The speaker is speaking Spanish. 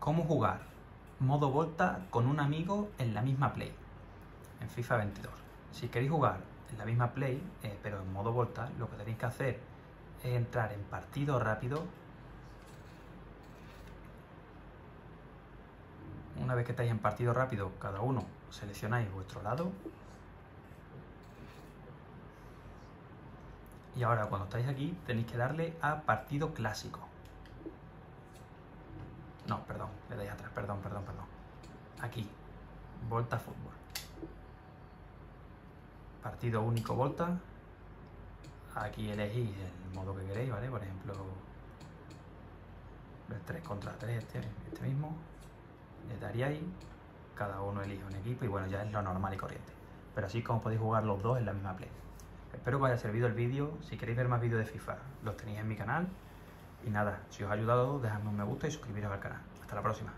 cómo jugar modo Volta con un amigo en la misma Play, en FIFA 22. Si queréis jugar en la misma Play, eh, pero en modo Volta, lo que tenéis que hacer es entrar en partido rápido. Una vez que estáis en partido rápido, cada uno seleccionáis vuestro lado. Y ahora cuando estáis aquí tenéis que darle a partido clásico. No, perdón, le dais atrás, perdón, perdón, perdón. Aquí, Volta Fútbol. Partido único Volta. Aquí elegís el modo que queréis, ¿vale? Por ejemplo, el 3 contra 3, este, este mismo. Le daríais, cada uno elige un equipo y bueno, ya es lo normal y corriente. Pero así como podéis jugar los dos en la misma play. Espero que os haya servido el vídeo. Si queréis ver más vídeos de FIFA, los tenéis en mi canal. Y nada, si os ha ayudado, dejadme un me gusta y suscribiros al canal. Hasta la próxima.